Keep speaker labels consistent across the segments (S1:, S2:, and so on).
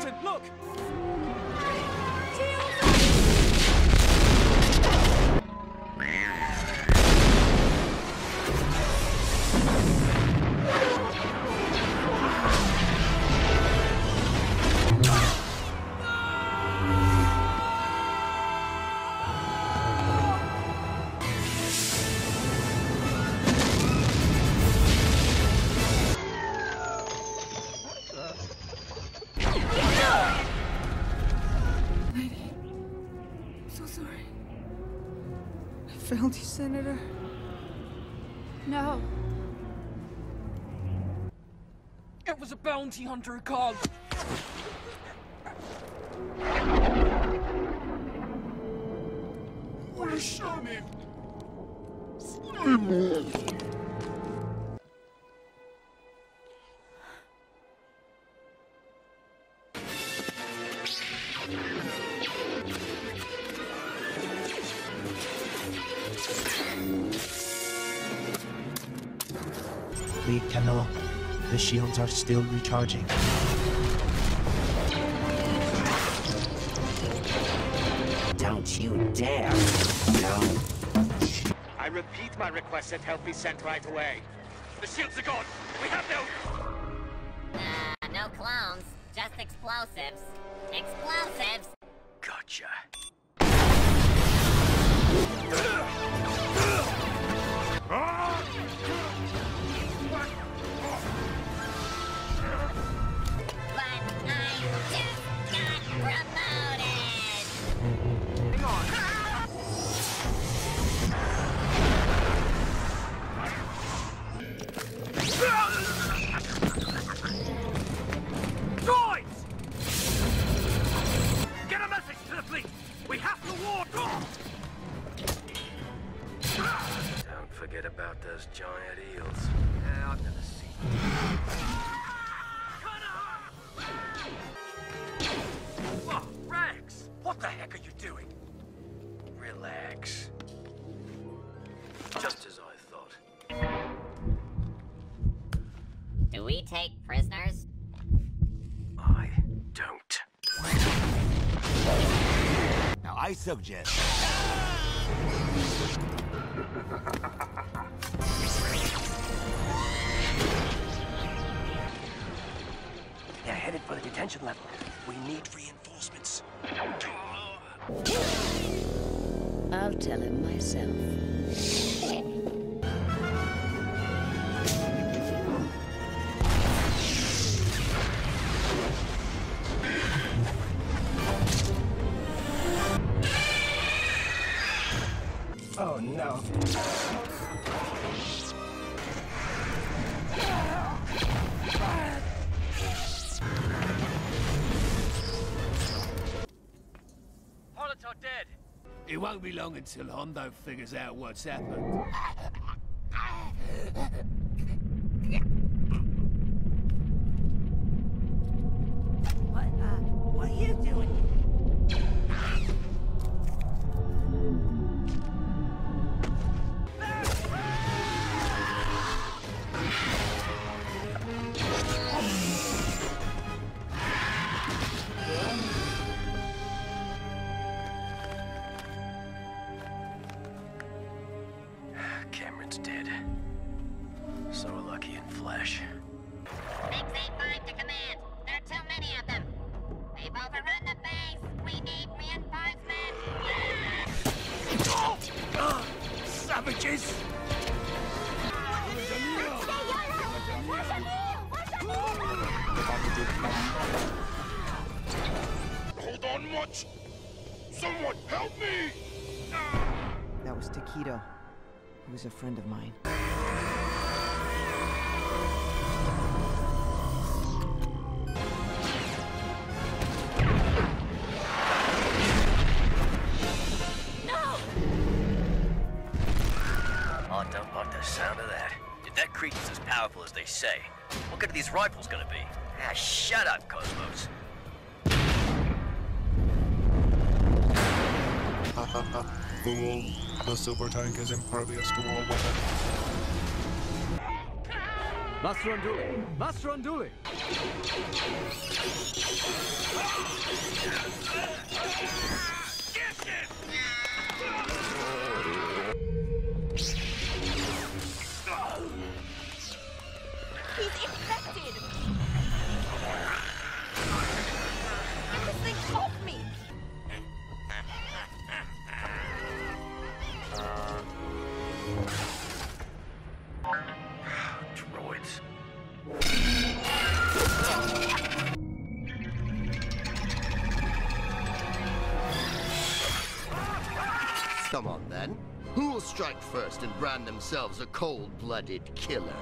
S1: Captain, look!
S2: Senator.
S3: No.
S1: It was a bounty hunter called.
S4: What a shaman!
S5: Lead Camilla. The shields are still recharging.
S6: Don't you dare. No.
S7: I repeat my request that help be sent right away. The shields are gone. We have no...
S8: Uh, no clones, just explosives. Explosives!
S7: What the heck are you doing? Relax. Just as I thought.
S8: Do we take prisoners?
S7: I don't.
S9: Now I suggest.
S7: They're headed for the detention level. We need reinforcements.
S10: I'll tell him myself.
S9: Until Hondo figures out what's happened.
S2: Was a friend of mine.
S7: I don't like the sound of that.
S11: If that creature's as powerful as they say, what good are these rifles gonna be? Ah, shut up, Cosmos.
S4: Ha ha ha. Fool. The silver tank is impervious to all weapons.
S1: Master Unduli! Master Unduli!
S11: Get him! Cold-blooded killer?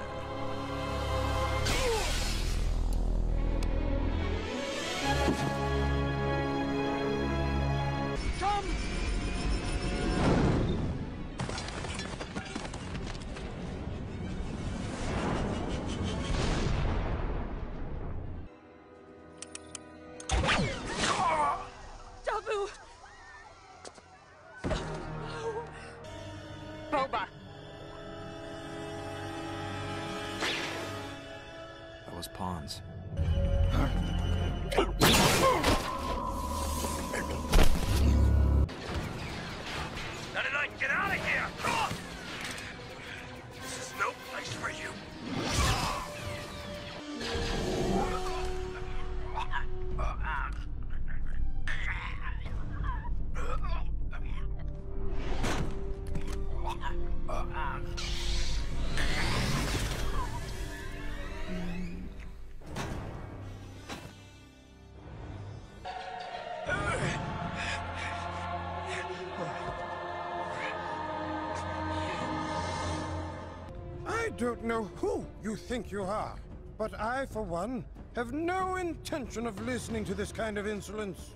S12: Don't know who you think you are, but I, for one, have no intention of listening to this kind of insolence.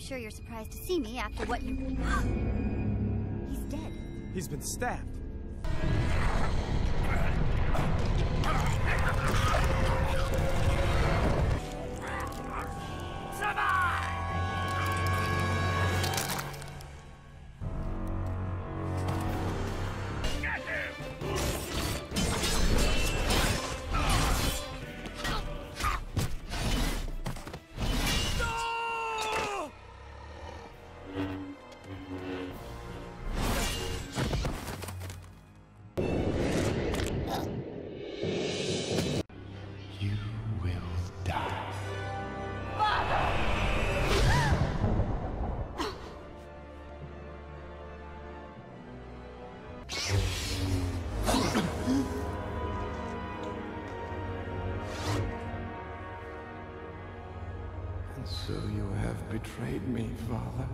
S13: I'm sure you're surprised to see me after what you. He's dead.
S14: He's been stabbed.
S4: So you have betrayed me, Father.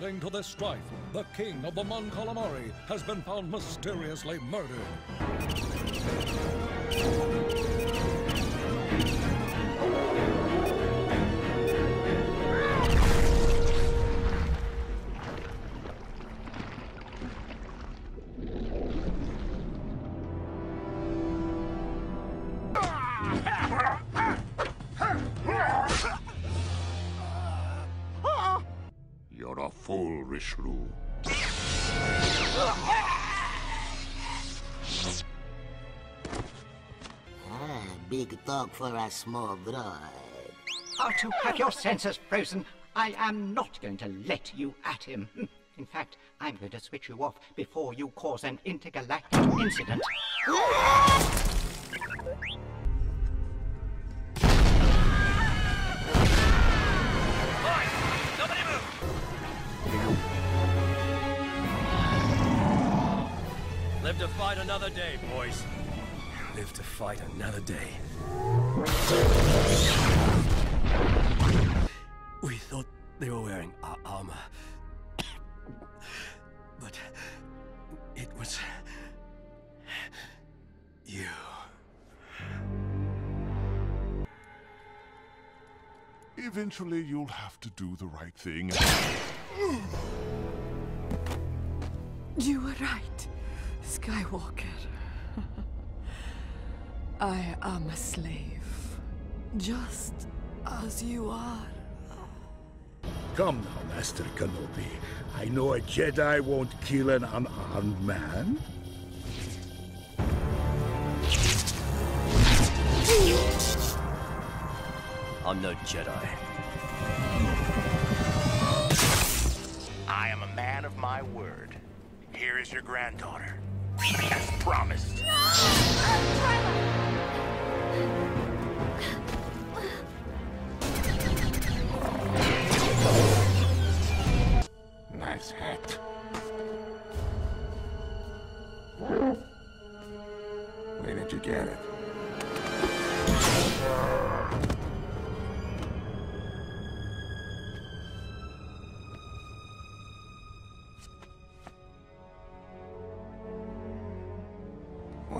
S15: Adding to this strife, the king of the Mon Calamari has been found mysteriously murdered.
S16: You're a Richelieu.
S17: Ah, big dog for a small bride.
S18: Artoo, have your senses frozen? I am not going to let you at him. In fact, I'm going to switch you off before you cause an intergalactic incident.
S11: Live to fight another day, boys.
S15: Live to fight another day. We thought they were wearing our armor. but it was you.
S16: Eventually, you'll have to do the right thing.
S1: You were right, Skywalker. I am a slave, just as you are.
S19: Come now, Master Kenobi. I know a Jedi won't kill an unarmed man.
S11: I'm no Jedi.
S7: Man of my word. Here is your granddaughter. As promised.
S19: Nice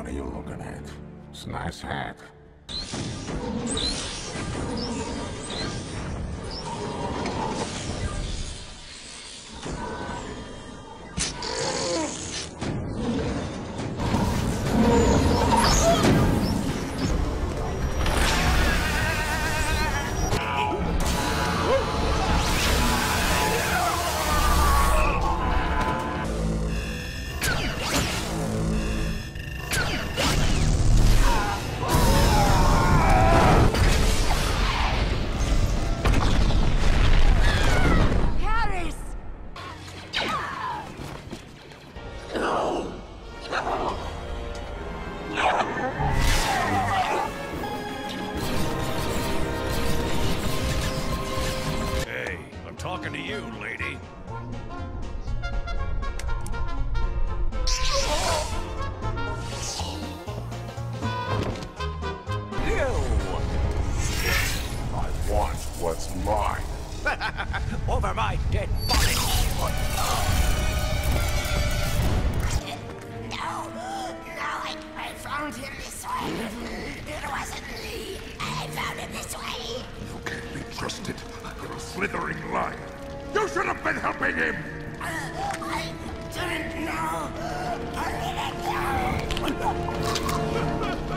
S19: What are you looking at? It's a nice hat.
S11: Over my dead body!
S17: No, no, I, I found him this way. It wasn't me. I found him this way.
S19: You can't be trusted. You're a slithering liar. You should have been helping him!
S17: Uh, I didn't know. I didn't know.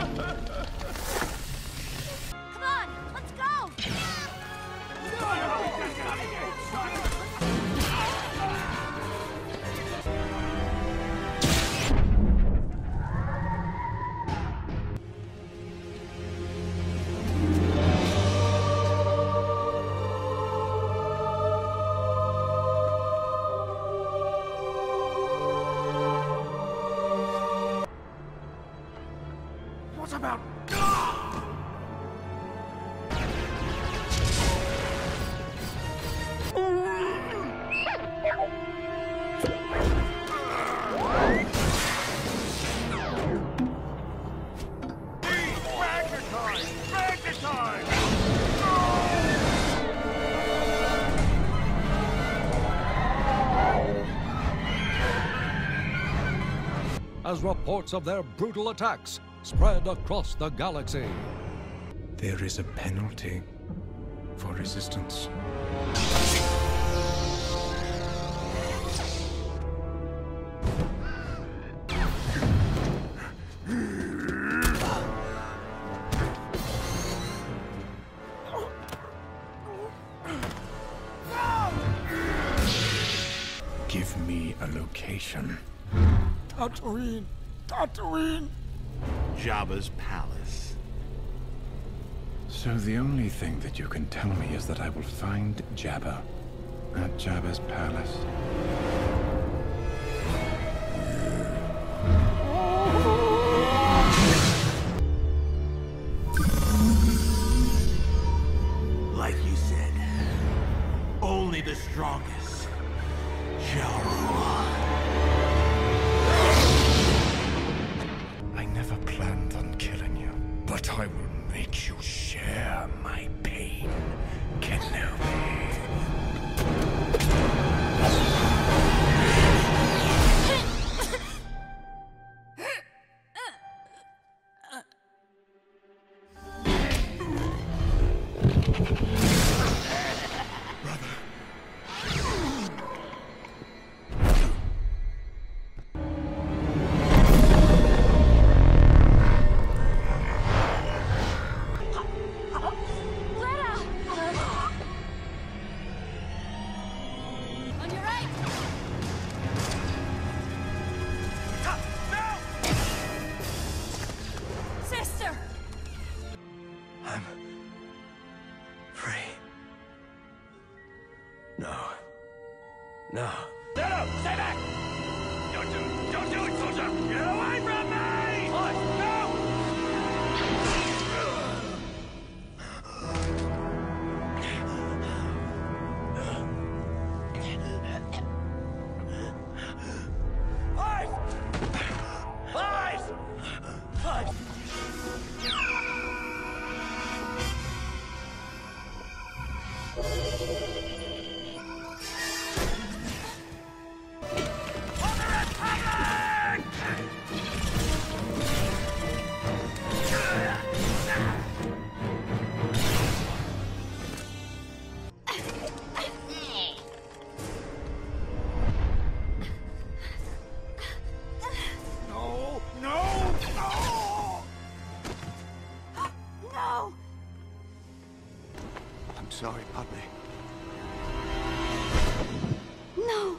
S15: As reports of their brutal attacks spread across the galaxy.
S14: There is a penalty for resistance.
S8: Tatooine! Tatooine!
S7: Jabba's palace.
S14: So the only thing that you can tell me is that I will find Jabba at Jabba's palace.
S8: Like you said, only the strongest shall rule.
S14: But I will make you share my pain,
S8: sorry, Padme.
S13: No!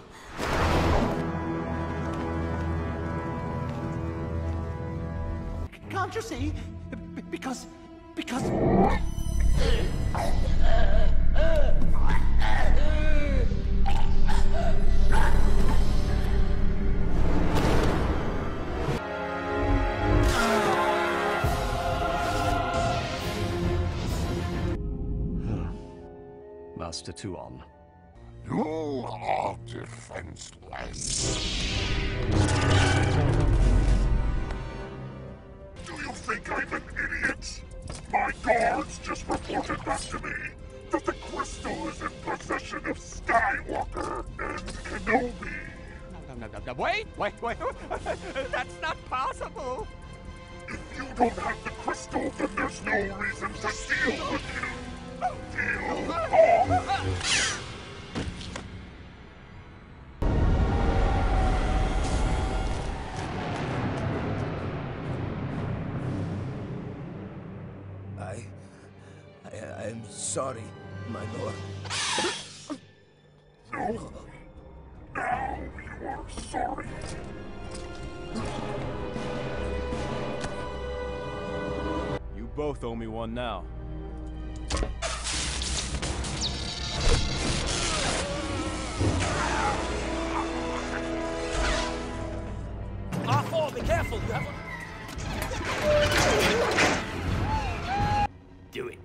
S18: Can't you see?
S20: Master Tuon.
S16: You are defenseless. Do you think I'm an idiot? My guards just reported back to me that the crystal is in possession of Skywalker and Kenobi.
S21: No, no, no, no, wait, wait, wait. That's not possible.
S16: If you don't have the crystal, then there's no reason to deal with you. Deal on.
S22: I. I, am sorry, my lord.
S16: No. Now you are sorry.
S23: You both owe me one now.
S24: Be careful, you have
S23: Do it.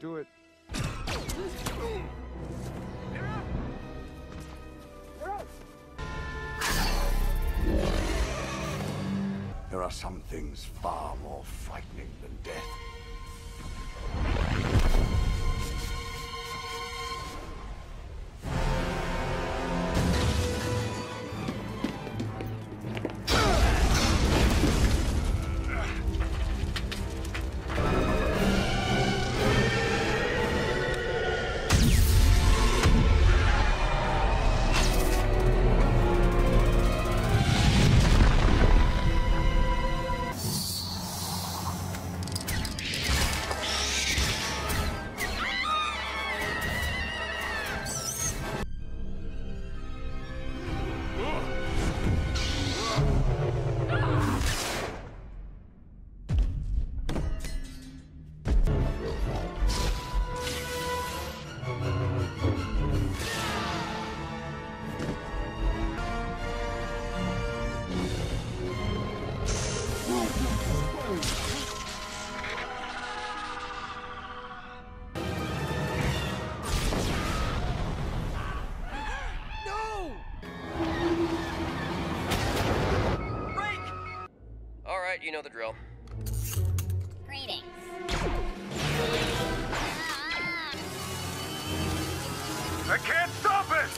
S25: Do it.
S24: There are some things far
S7: you know the drill.
S8: Greetings.
S26: I can't stop it!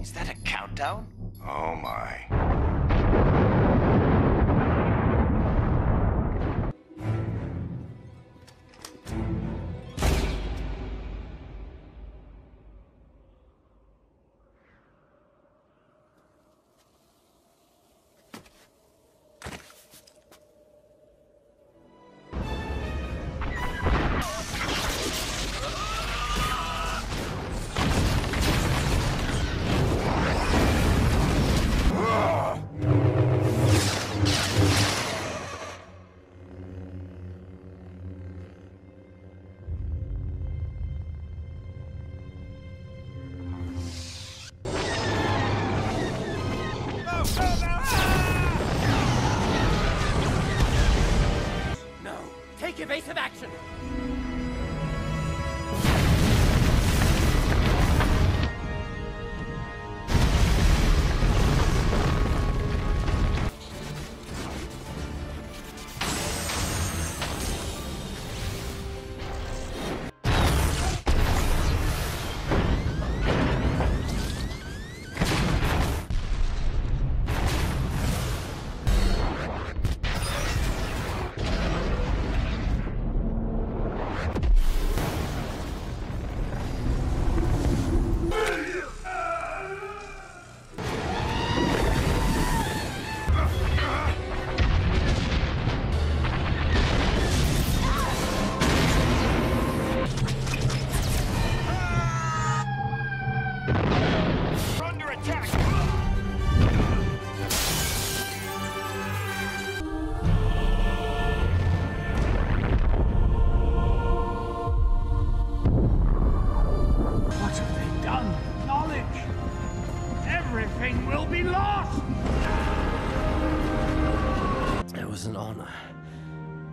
S7: Is that a countdown?
S24: Oh my.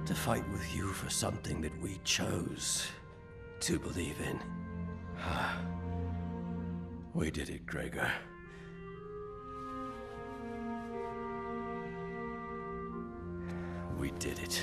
S11: To fight with you for something that we chose to believe in. We did it, Gregor. We did it.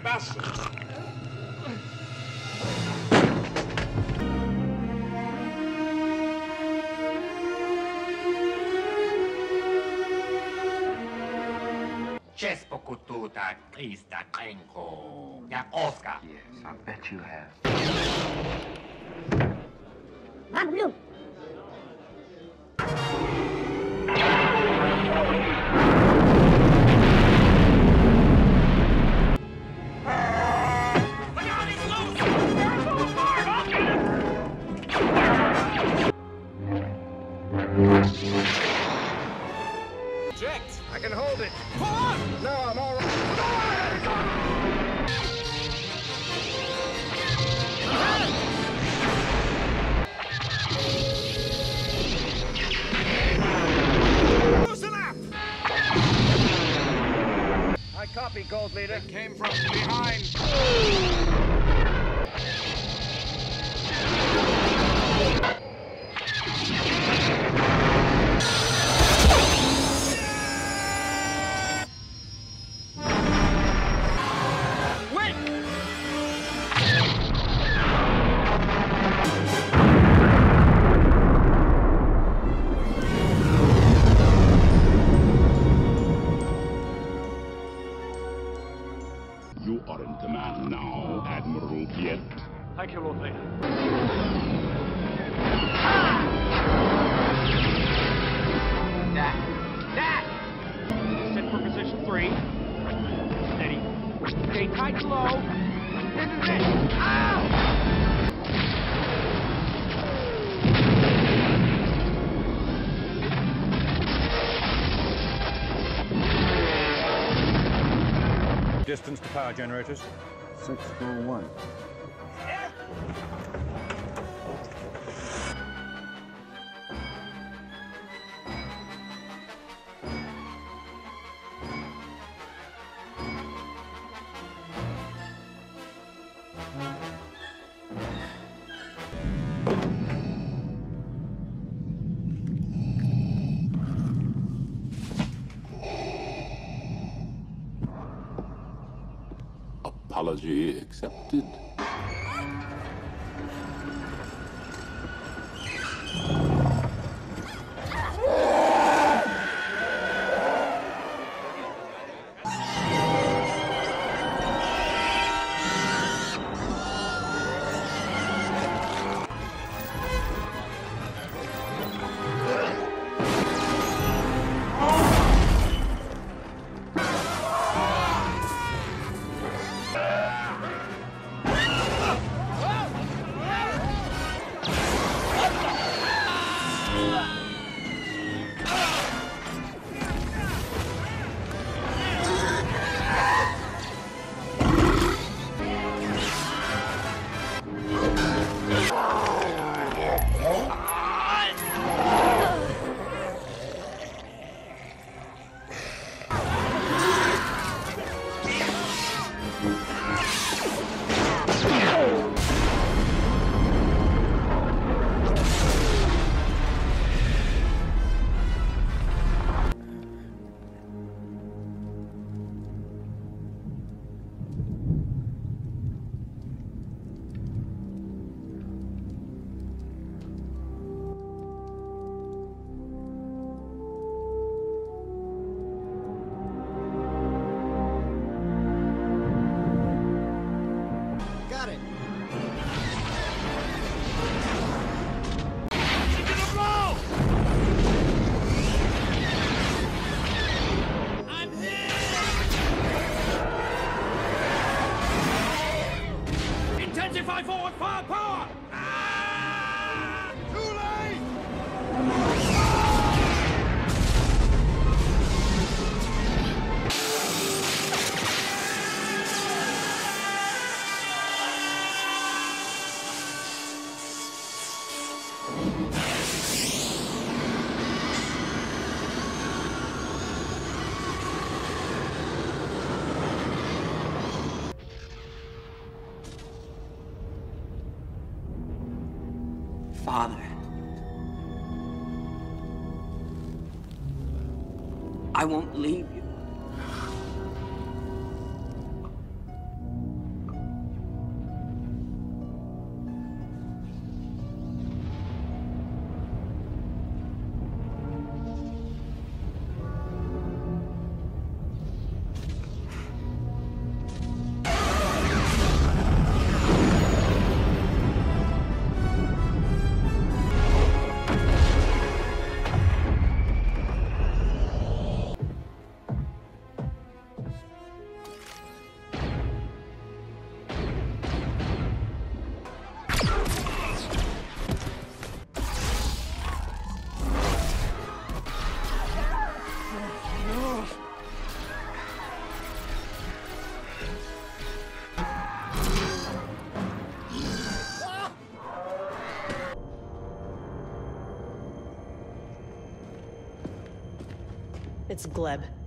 S27: ambassador.
S28: Chess pokututa krista krenko. Yeah, Oscar. Yes, I bet you have.
S12: Mamlu.
S29: distance to power generators? 641.
S12: you theology
S30: accepted. I won't leave you.
S17: It's Gleb.